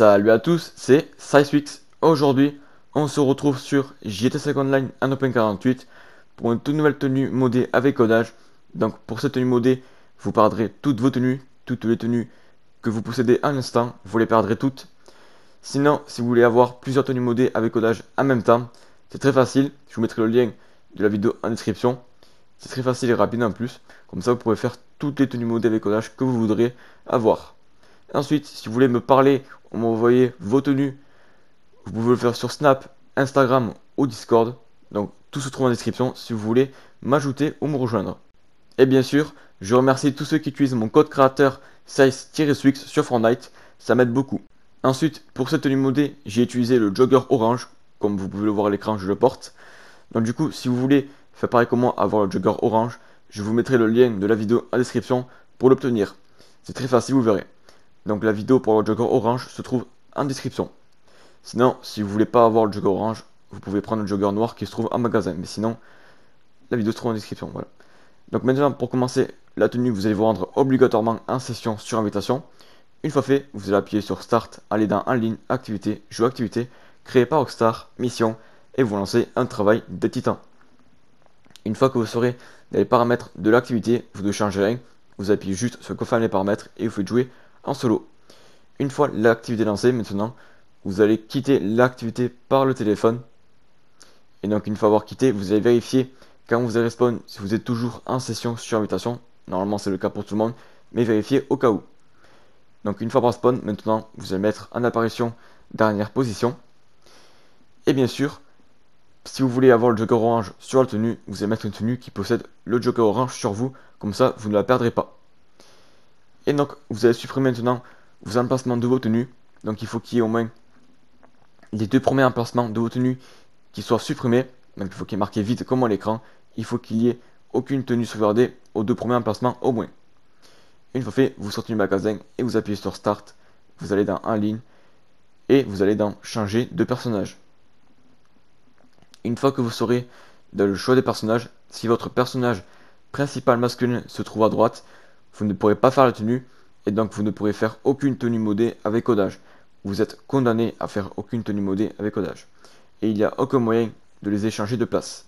Salut à tous, c'est SizeWix. Aujourd'hui, on se retrouve sur JT5 Online en Open 48 pour une toute nouvelle tenue modée avec codage. Donc pour cette tenue modée, vous perdrez toutes vos tenues, toutes les tenues que vous possédez à l'instant, vous les perdrez toutes. Sinon, si vous voulez avoir plusieurs tenues modées avec codage en même temps, c'est très facile. Je vous mettrai le lien de la vidéo en description. C'est très facile et rapide en plus. Comme ça, vous pourrez faire toutes les tenues modées avec codage que vous voudrez avoir. Ensuite, si vous voulez me parler ou m'envoyer vos tenues, vous pouvez le faire sur Snap, Instagram ou Discord. Donc tout se trouve en description si vous voulez m'ajouter ou me rejoindre. Et bien sûr, je remercie tous ceux qui utilisent mon code créateur size-swix sur Fortnite, ça m'aide beaucoup. Ensuite, pour cette tenue modée, j'ai utilisé le jogger orange, comme vous pouvez le voir à l'écran, je le porte. Donc du coup, si vous voulez faire pareil comme moi, avoir le jogger orange, je vous mettrai le lien de la vidéo en description pour l'obtenir. C'est très facile, vous verrez. Donc la vidéo pour le jogger orange se trouve en description. Sinon, si vous voulez pas avoir le jogger orange, vous pouvez prendre le jogger noir qui se trouve en magasin. Mais sinon, la vidéo se trouve en description. Voilà. Donc maintenant, pour commencer la tenue, vous allez vous rendre obligatoirement en session sur invitation. Une fois fait, vous allez appuyer sur Start, aller dans En ligne, Activité, Jeu Activité, créé par Rockstar, Mission, et vous lancez un travail de titan. Une fois que vous saurez les paramètres de l'activité, vous ne changez rien, vous appuyez juste sur confirmer les paramètres et vous faites jouer en solo. Une fois l'activité lancée, maintenant, vous allez quitter l'activité par le téléphone. Et donc, une fois avoir quitté, vous allez vérifier quand vous allez respawn si vous êtes toujours en session sur invitation. Normalement, c'est le cas pour tout le monde, mais vérifiez au cas où. Donc, une fois par spawn, maintenant, vous allez mettre en apparition dernière position. Et bien sûr, si vous voulez avoir le joker orange sur la tenue, vous allez mettre une tenue qui possède le joker orange sur vous, comme ça vous ne la perdrez pas. Et donc vous allez supprimer maintenant vos emplacements de vos tenues. Donc il faut qu'il y ait au moins les deux premiers emplacements de vos tenues qui soient supprimés. Donc il faut qu'il y ait marqué vide comme à l'écran. Il faut qu'il y ait aucune tenue sauvegardée aux deux premiers emplacements au moins. Une fois fait, vous sortez du magasin et vous appuyez sur Start. Vous allez dans En ligne et vous allez dans Changer de personnage. Une fois que vous saurez dans le choix des personnages, si votre personnage principal masculin se trouve à droite, vous ne pourrez pas faire la tenue et donc vous ne pourrez faire aucune tenue modée avec codage. Vous êtes condamné à faire aucune tenue modée avec codage. Et il n'y a aucun moyen de les échanger de place.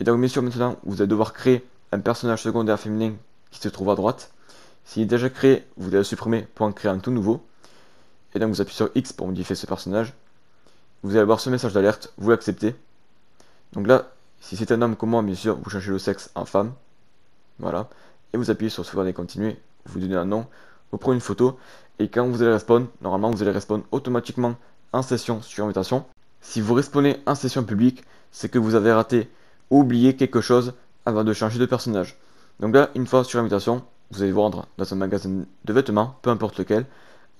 Et donc bien sûr maintenant vous allez devoir créer un personnage secondaire féminin qui se trouve à droite. S'il est déjà créé, vous allez le supprimer pour en créer un tout nouveau. Et donc vous appuyez sur X pour modifier ce personnage. Vous allez voir ce message d'alerte, vous l'acceptez. Donc là, si c'est un homme comme moi, bien sûr, vous changez le sexe en femme. Voilà. Et vous appuyez sur sauvegarder et continuer. Vous donnez un nom. Vous prenez une photo. Et quand vous allez respawn, normalement, vous allez respawn automatiquement en session sur invitation. Si vous respawnez en session publique, c'est que vous avez raté ou oublié quelque chose avant de changer de personnage. Donc là, une fois sur invitation, vous allez vous rendre dans un magasin de vêtements, peu importe lequel,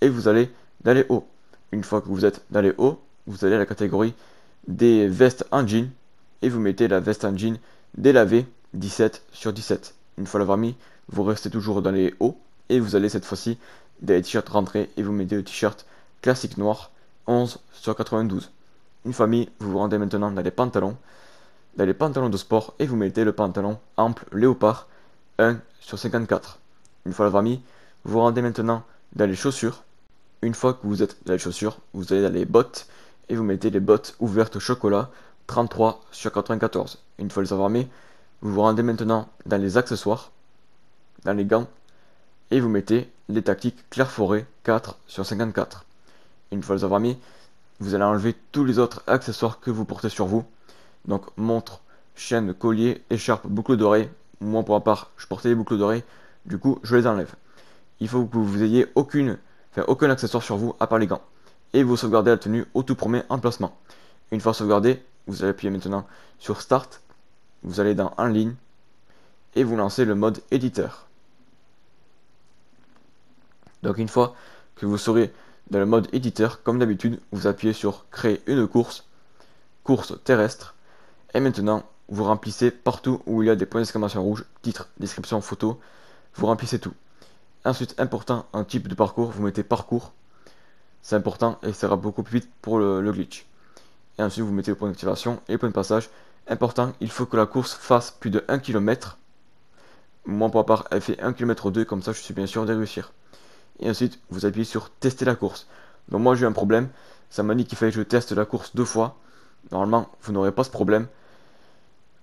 et vous allez dans les hauts. Une fois que vous êtes dans les hauts, vous allez à la catégorie des vestes en jean et vous mettez la veste en jean délavée 17 sur 17. Une fois l'avoir mis, vous restez toujours dans les hauts et vous allez cette fois-ci dans les t-shirts rentrés et vous mettez le t-shirt classique noir 11 sur 92. Une fois mis, vous vous rendez maintenant dans les pantalons, dans les pantalons de sport et vous mettez le pantalon ample léopard 1 sur 54. Une fois l'avoir mis, vous vous rendez maintenant dans les chaussures. Une fois que vous êtes dans les chaussures, vous allez dans les bottes et vous mettez les bottes ouvertes au chocolat 33 sur 94. Une fois les avoir mis, vous vous rendez maintenant dans les accessoires, dans les gants, et vous mettez les tactiques Claire Forêt 4 sur 54. Une fois les avoir mis, vous allez enlever tous les autres accessoires que vous portez sur vous. Donc montre, chaîne, collier, écharpe, boucle d'oreille. Moi pour ma part, je portais les boucles d'oreille, du coup je les enlève. Il faut que vous ayez aucune, aucun accessoire sur vous à part les gants. Et vous sauvegardez la tenue au tout premier emplacement. Une fois sauvegardé, vous allez appuyer maintenant sur Start, vous allez dans En ligne et vous lancez le mode éditeur. Donc une fois que vous serez dans le mode éditeur, comme d'habitude, vous appuyez sur Créer une course, course terrestre, et maintenant vous remplissez partout où il y a des points d'exclamation rouge, titre, description, photo, vous remplissez tout. Ensuite, important, un type de parcours, vous mettez parcours, c'est important et ça sera beaucoup plus vite pour le glitch et ensuite vous mettez le point d'activation et le point de passage. Important, il faut que la course fasse plus de 1 km. Moi pour ma part, elle fait 1 km 2, comme ça je suis bien sûr de réussir. Et ensuite, vous appuyez sur tester la course. Donc moi j'ai eu un problème, ça m'a dit qu'il fallait que je teste la course deux fois. Normalement, vous n'aurez pas ce problème.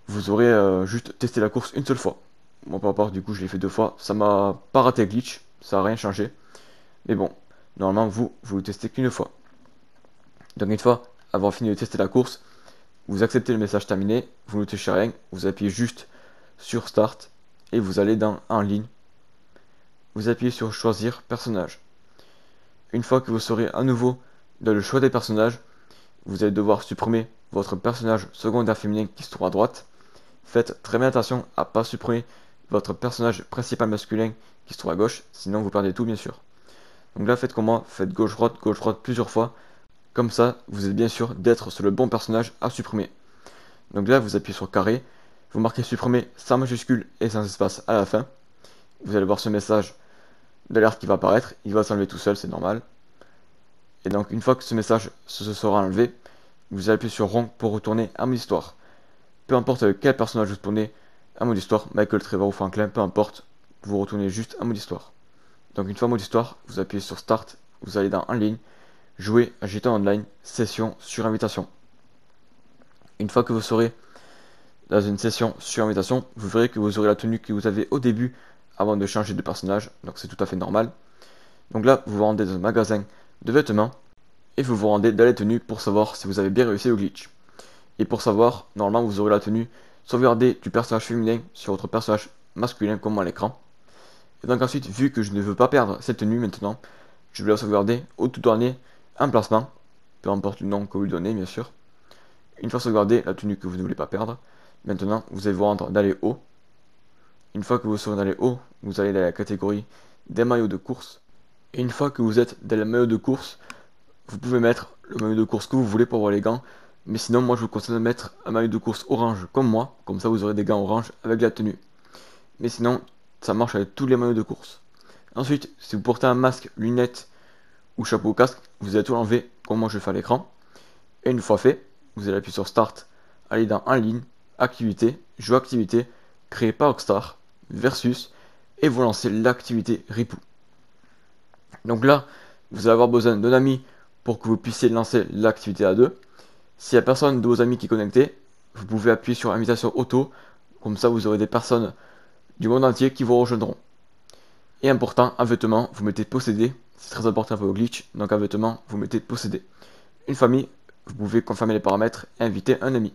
Vous aurez euh, juste testé la course une seule fois. Moi, par rapport, du coup, je l'ai fait deux fois. Ça m'a pas raté glitch, ça n'a rien changé. Mais bon, normalement, vous, vous le testez qu'une fois. Donc une fois avoir fini de tester la course, vous acceptez le message terminé, vous ne touchez rien, vous appuyez juste sur Start et vous allez dans En ligne. Vous appuyez sur Choisir personnage. Une fois que vous serez à nouveau dans le choix des personnages, vous allez devoir supprimer votre personnage secondaire féminin qui se trouve à droite. Faites très bien attention à ne pas supprimer votre personnage principal masculin qui se trouve à gauche, sinon vous perdez tout bien sûr. Donc là faites comment? Faites gauche-droite, gauche-droite plusieurs fois. Comme ça, vous êtes bien sûr d'être sur le bon personnage à supprimer. Donc là, vous appuyez sur carré, vous marquez supprimer sans majuscule et sans espace à la fin. Vous allez voir ce message d'alerte qui va apparaître, il va s'enlever tout seul, c'est normal. Et donc une fois que ce message se sera enlevé, vous allez appuyer sur rond pour retourner à mon histoire. Peu importe quel personnage vous tournez à mode histoire, Michael Trevor ou Franklin, peu importe, vous retournez juste à mode histoire. Donc une fois mode histoire, vous appuyez sur Start, vous allez dans En ligne, Jouer à GTA Online, session sur invitation. Une fois que vous serez dans une session sur invitation, vous verrez que vous aurez la tenue que vous avez au début avant de changer de personnage, donc c'est tout à fait normal. Donc là, vous vous rendez dans un magasin de vêtements et vous vous rendez dans les tenues pour savoir si vous avez bien réussi le glitch. Et pour savoir, normalement, vous aurez la tenue sauvegardée du personnage féminin sur votre personnage masculin comme à l'écran. Et donc ensuite, vu que je ne veux pas perdre cette tenue maintenant, je vais la sauvegarder au tout dernier emplacement, peu importe le nom que vous lui donnez bien sûr. Une fois sauvegardé la tenue que vous ne voulez pas perdre, maintenant vous allez vous rendre dans les hauts. Une fois que vous serez dans les hauts, vous allez dans la catégorie des maillots de course. Et une fois que vous êtes dans le maillot de course, vous pouvez mettre le maillot de course que vous voulez pour avoir les gants. Mais sinon, moi je vous conseille de mettre un maillot de course orange comme moi, comme ça vous aurez des gants orange avec la tenue. Mais sinon, ça marche avec tous les maillots de course. Ensuite, si vous portez un masque, lunettes ou chapeau casque, vous allez tout enlever comme moi je fais à l'écran. Et une fois fait, vous allez appuyer sur Start, aller dans En ligne, Activité, Jeu activité, créé par Rockstar, Versus, et vous lancez l'activité Ripou. Donc là, vous allez avoir besoin d'un ami pour que vous puissiez lancer l'activité à deux. S'il n'y a personne de vos amis qui est connecté, vous pouvez appuyer sur invitation auto, comme ça vous aurez des personnes du monde entier qui vous rejoindront. Et important, un vêtement, vous mettez posséder c'est très important pour vos glitch. Donc, un vêtement, vous mettez posséder. Une famille, vous pouvez confirmer les paramètres et inviter un ami.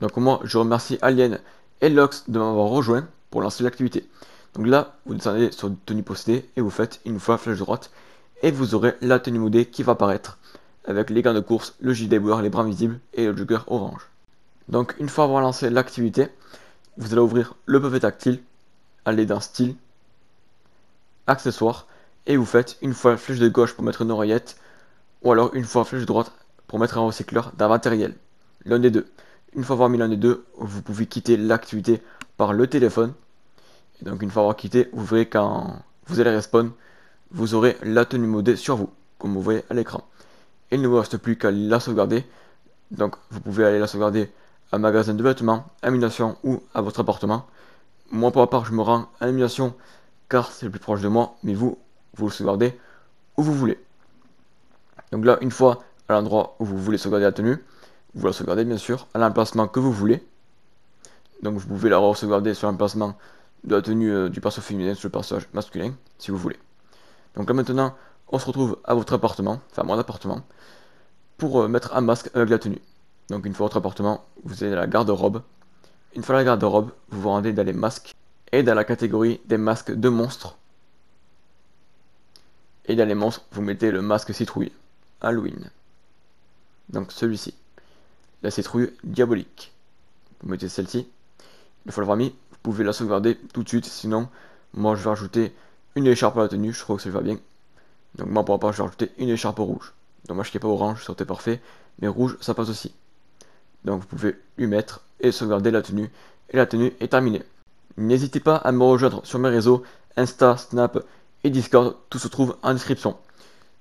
Donc, moi, je remercie Alien et Lox de m'avoir rejoint pour lancer l'activité. Donc là, vous descendez sur tenue possédée et vous faites une fois flèche droite et vous aurez la tenue modée qui va apparaître avec les gants de course, le gilet les bras visibles et le jogger orange. Donc une fois avoir lancé l'activité, vous allez ouvrir le pavé tactile, aller dans style, accessoires et vous faites une fois flèche de gauche pour mettre une oreillette, ou alors une fois flèche de droite pour mettre un recycleur d'un matériel. L'un des deux. Une fois avoir mis l'un des deux, vous pouvez quitter l'activité par le téléphone. Et donc une fois avoir quitté, vous verrez quand vous allez respawn, vous aurez la tenue modée sur vous, comme vous voyez à l'écran. Il ne vous reste plus qu'à la sauvegarder. Donc vous pouvez aller la sauvegarder à un magasin de vêtements, à ou à votre appartement. Moi pour ma part je me rends à l'émulation car c'est le plus proche de moi, mais vous, vous le sauvegardez où vous voulez. Donc là, une fois à l'endroit où vous voulez sauvegarder la tenue, vous la sauvegardez bien sûr à l'emplacement que vous voulez. Donc vous pouvez la sauvegarder sur l'emplacement de la tenue euh, du perso féminin sur le personnage masculin, si vous voulez. Donc là maintenant, on se retrouve à votre appartement, enfin mon appartement, pour euh, mettre un masque avec la tenue. Donc une fois votre appartement, vous allez à la garde-robe. Une fois la garde-robe, vous vous rendez dans les masques et dans la catégorie des masques de monstres et dans les monstres, vous mettez le masque citrouille. Halloween. Donc celui-ci. La citrouille diabolique. Vous mettez celle-ci. Une fois l'avoir mis, vous pouvez la sauvegarder tout de suite. Sinon, moi je vais rajouter une écharpe à la tenue. Je crois que ça va bien. Donc moi pour ma part, je vais rajouter une écharpe rouge. Dommage qu'il n'y ait pas orange, ça aurait parfait. Mais rouge, ça passe aussi. Donc vous pouvez lui mettre et sauvegarder la tenue. Et la tenue est terminée. N'hésitez pas à me rejoindre sur mes réseaux Insta, Snap et Discord, tout se trouve en description.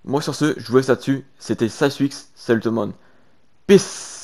Moi sur ce, je vous laisse là-dessus, c'était Sicewix, salut tout le monde. Peace